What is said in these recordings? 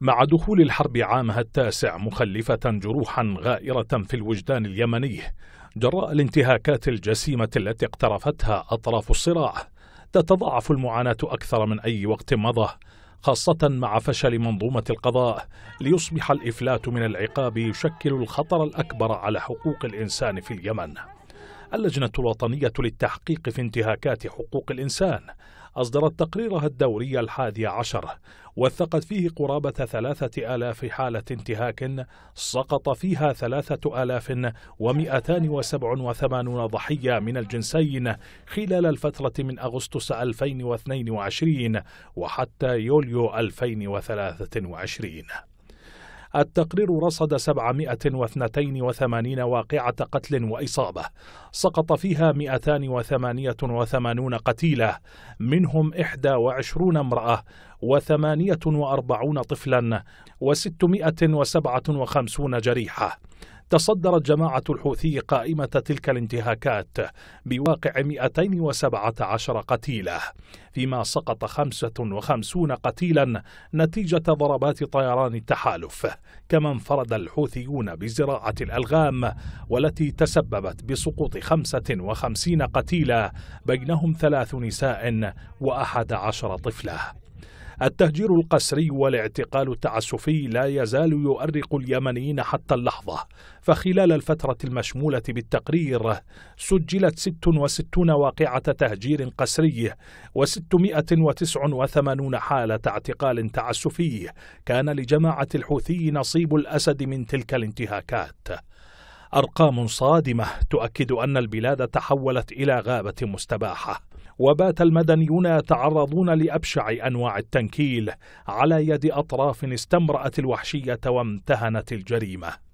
مع دخول الحرب عامها التاسع مخلفة جروحا غائرة في الوجدان اليمني جراء الانتهاكات الجسيمة التي اقترفتها أطراف الصراع تتضاعف المعاناة أكثر من أي وقت مضى خاصة مع فشل منظومة القضاء ليصبح الإفلات من العقاب يشكل الخطر الأكبر على حقوق الإنسان في اليمن. اللجنة الوطنية للتحقيق في انتهاكات حقوق الإنسان. أصدرت تقريرها الدوري الحادي عشر وثقت فيه قرابة ثلاثة آلاف حالة انتهاك سقط فيها ثلاثة آلاف ومئتان وسبع وثمانون ضحية من الجنسين خلال الفترة من أغسطس 2022 وحتى يوليو 2023 التقرير رصد 782 واقعة قتل وإصابة سقط فيها 288 قتيلة منهم 21 امرأة و48 طفلا و657 جريحة. تصدرت جماعة الحوثي قائمة تلك الانتهاكات بواقع 217 قتيلة فيما سقط 55 قتيلا نتيجة ضربات طيران التحالف. كما انفرد الحوثيون بزراعة الألغام والتي تسببت بسقوط 55 قتيلا بينهم ثلاث نساء وأحد عشر طفلة التهجير القسري والاعتقال التعسفي لا يزال يؤرق اليمنيين حتى اللحظة فخلال الفترة المشمولة بالتقرير سجلت 66 واقعة تهجير قسري و689 حالة اعتقال تعسفي كان لجماعة الحوثي نصيب الأسد من تلك الانتهاكات. أرقام صادمة تؤكد أن البلاد تحولت إلى غابة مستباحة. وبات المدنيون يتعرضون لأبشع أنواع التنكيل على يد أطراف استمرأت الوحشية وامتهنت الجريمة.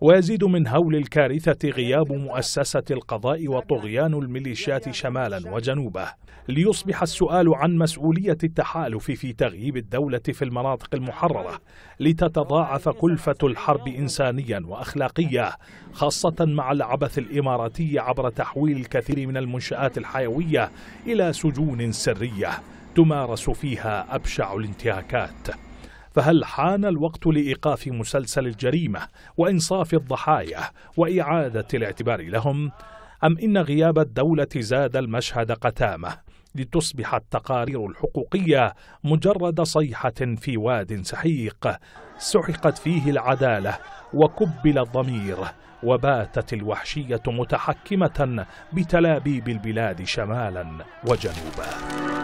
ويزيد من هول الكارثة غياب مؤسسة القضاء وطغيان الميليشيات شمالا وجنوبا ليصبح السؤال عن مسؤولية التحالف في تغييب الدولة في المناطق المحررة لتتضاعف كلفة الحرب إنسانيا وأخلاقيا خاصة مع العبث الإماراتي عبر تحويل الكثير من المنشآت الحيوية إلى سجون سرية تمارس فيها أبشع الانتهاكات. فهل حان الوقت لإيقاف مسلسل الجريمة وإنصاف الضحايا وإعادة الاعتبار لهم؟ أم إن غياب الدولة زاد المشهد قتامة لتصبح التقارير الحقوقية مجرد صيحة في واد سحيق سحقت فيه العدالة وكبل الضمير وباتت الوحشية متحكمة بتلابيب البلاد شمالا وجنوبا